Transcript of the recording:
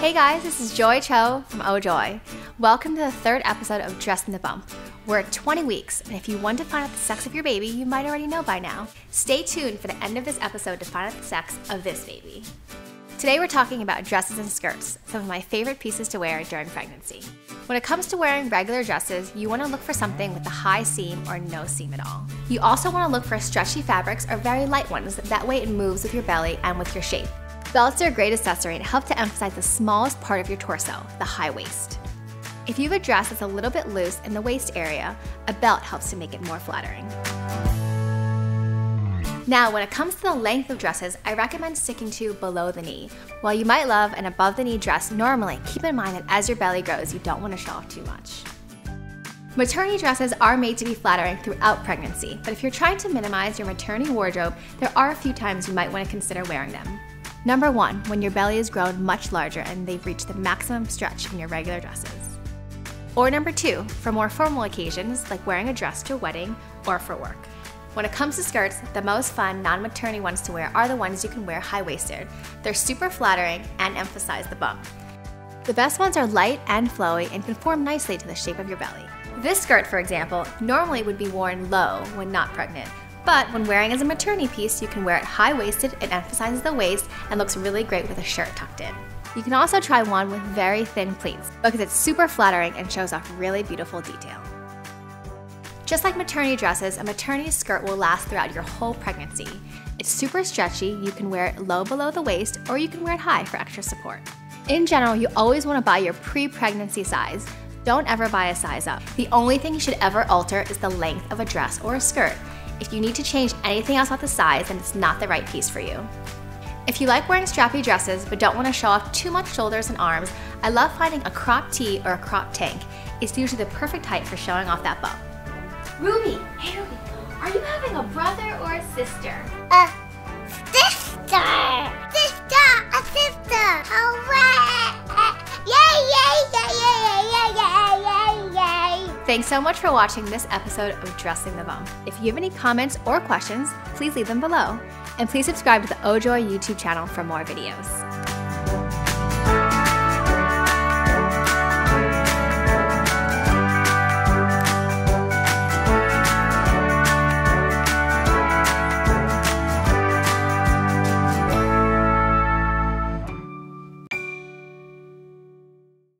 Hey guys, this is Joy Cho from Oh Joy. Welcome to the third episode of Dressing the Bump. We're at 20 weeks, and if you want to find out the sex of your baby, you might already know by now. Stay tuned for the end of this episode to find out the sex of this baby. Today we're talking about dresses and skirts, some of my favorite pieces to wear during pregnancy. When it comes to wearing regular dresses, you want to look for something with a high seam or no seam at all. You also want to look for stretchy fabrics or very light ones, that way it moves with your belly and with your shape. Belts are a great accessory and help to emphasize the smallest part of your torso, the high waist. If you have a dress that's a little bit loose in the waist area, a belt helps to make it more flattering. Now, when it comes to the length of dresses, I recommend sticking to below the knee. While you might love an above the knee dress normally, keep in mind that as your belly grows, you don't want to show off too much. Maternity dresses are made to be flattering throughout pregnancy, but if you're trying to minimize your maternity wardrobe, there are a few times you might want to consider wearing them. Number one, when your belly has grown much larger and they've reached the maximum stretch in your regular dresses. Or number two, for more formal occasions like wearing a dress to a wedding or for work. When it comes to skirts, the most fun non maternity ones to wear are the ones you can wear high waisted. They're super flattering and emphasize the bump. The best ones are light and flowy and conform nicely to the shape of your belly. This skirt, for example, normally would be worn low when not pregnant, but when wearing as a maternity piece, you can wear it high waisted, it emphasizes the waist, and looks really great with a shirt tucked in. You can also try one with very thin pleats because it's super flattering and shows off really beautiful detail. Just like maternity dresses, a maternity skirt will last throughout your whole pregnancy. It's super stretchy, you can wear it low below the waist, or you can wear it high for extra support. In general, you always want to buy your pre pregnancy size. Don't ever buy a size up. The only thing you should ever alter is the length of a dress or a skirt. If you need to change anything else about the size, then it's not the right piece for you. If you like wearing strappy dresses but don't want to show off too much shoulders and arms, I love finding a crop tee or a crop tank. It's usually the perfect height for showing off that bump. Ruby, hey Ruby, are you having a brother or a sister? A Thanks so much for watching this episode of Dressing the Bump. If you have any comments or questions, please leave them below. And please subscribe to the OJoy YouTube channel for more videos.